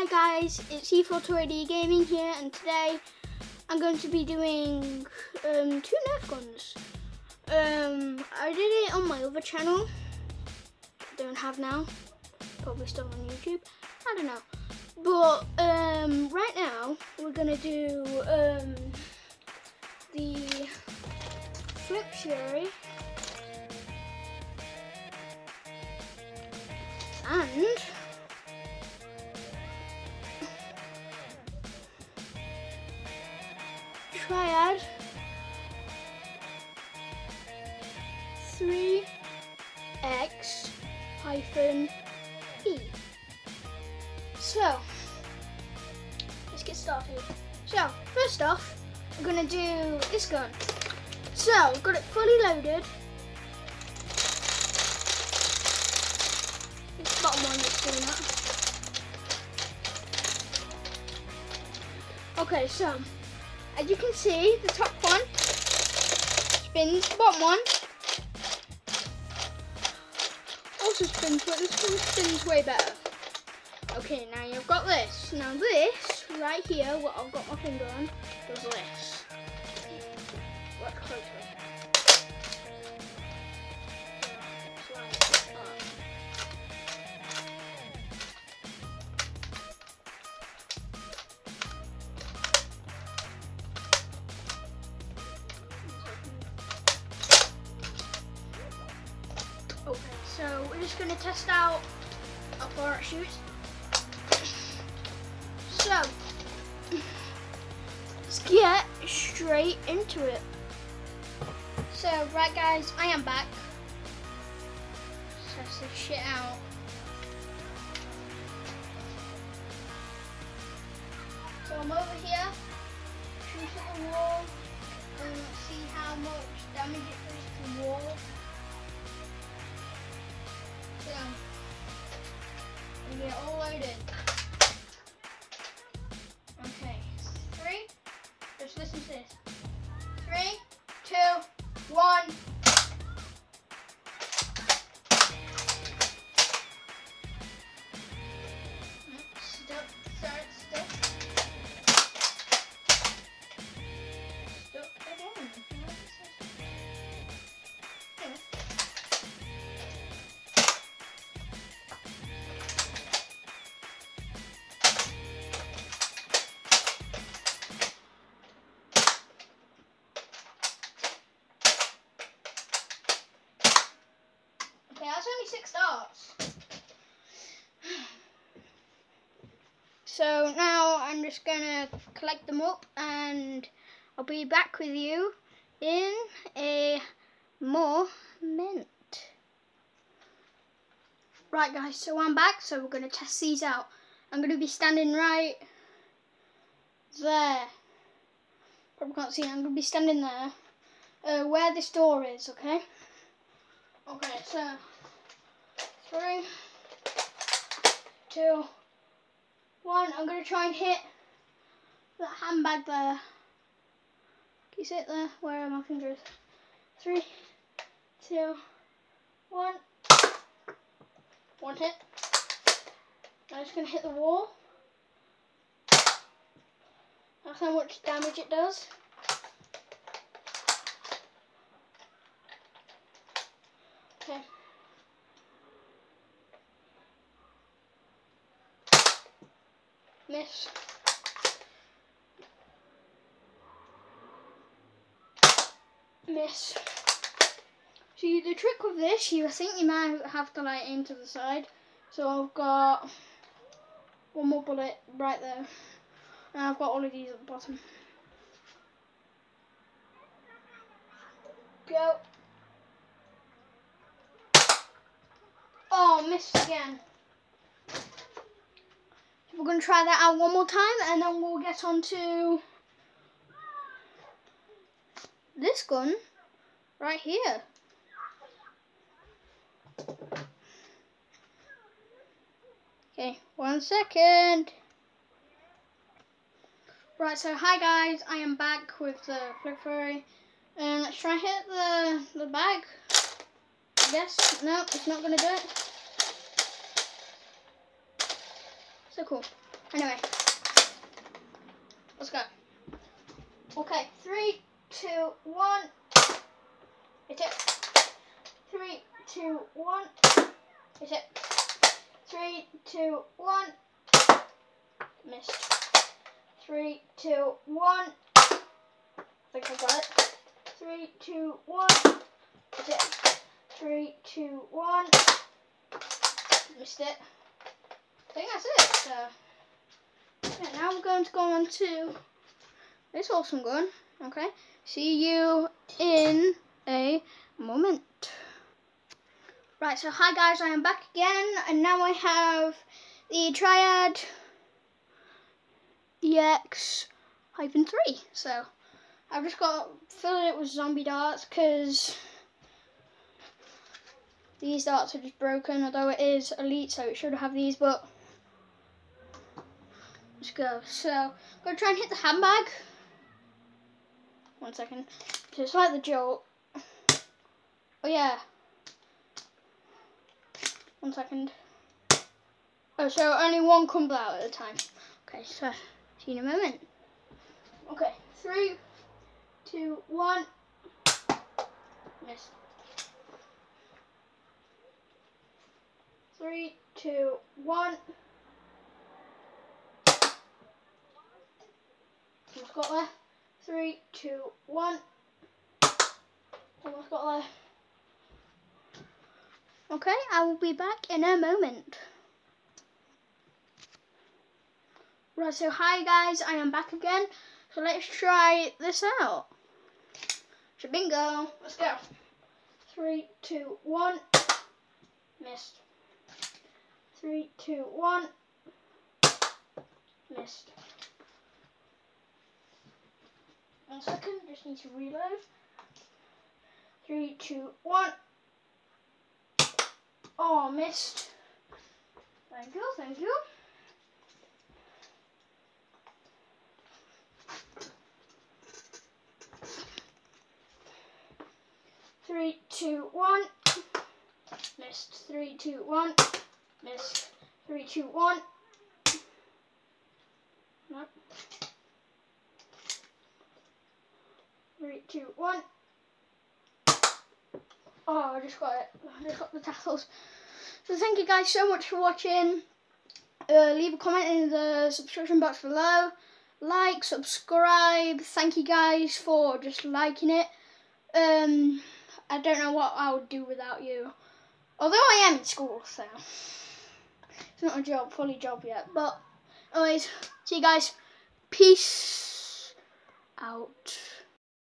Hi guys, it's E4 Gaming here and today I'm going to be doing um, two Nerf guns. Um, I did it on my other channel, don't have now, probably still on YouTube, I don't know. But um, right now we're going to do um, the Flip Fury. And triad 3x hyphen e. So, let's get started. So, first off, I'm gonna do this gun. So, I've got it fully loaded. This bottom one that's doing that. Okay, so as you can see, the top one spins, the bottom one also spins, but this one spins way better. Okay, now you've got this. Now this, right here, what I've got my finger on, does this. Just gonna test out a it. So, let's get straight into it. So, right guys, I am back. Test this shit out. So I'm over here, shoot at the wall, and see how much damage it does to the wall. So, and get all loaded. So now I'm just gonna collect them up and I'll be back with you in a moment. Right guys, so I'm back, so we're gonna test these out. I'm gonna be standing right there. Probably can't see, I'm gonna be standing there. Uh, where this door is, okay? Okay, so three, two, one. I'm gonna try and hit the handbag there. Can you see it there? Where are my fingers? Three, two, one. One hit. I'm just gonna hit the wall. That's how much damage it does. Okay. Miss. Miss. See, the trick with this, you I think you might have to like aim to the side. So I've got one more bullet right there. And I've got all of these at the bottom. Go. Oh, missed again. We're going to try that out one more time and then we'll get on to this gun right here. Okay, one second. Right, so hi guys, I am back with the Flip Fury. And let's try hit the, the bag. Guess, no, it's not going to do it. So cool. Anyway, let's go. Okay, three, two, one. Hit it. Three, two, one. Hit it. Three, two, one. Missed. Three, two, one. I think I got it. Three, two, one. Hit it. Three, two, one. Missed it. Think that's it. So yeah, now we're going to go on to this awesome gun. Okay. See you in a moment. Right, so hi guys, I am back again, and now I have the Triad EX hyphen 3. So, I've just got filled it with zombie darts, because these darts are just broken, although it is elite, so it should have these, but let's go. So, I'm going to try and hit the handbag. One second. So it's like the jolt. Oh yeah. One second. Oh, so only one comes out at a time. Okay, so see you in a moment. Okay, three, two, one. Miss. Three, two, one. Almost got there. Three, two, one. Almost got there. Okay, I will be back in a moment. Right, so hi guys, I am back again. So let's try this out. So bingo, let's go. Three, two, one. Missed. Three, two, one. Missed. One second, just need to reload. Three, two, one. Oh, missed. Thank you, thank you. Three, two, one. Missed. Three, two, one. Missed. Three, two, one. Nope. Three, two, one. Oh, I just got it. I just got the tassels. So thank you guys so much for watching. Uh, leave a comment in the subscription box below. Like, subscribe. Thank you guys for just liking it. Um, I don't know what I would do without you. Although I am in school, so it's not a job, fully job yet. But anyways, see you guys. Peace out.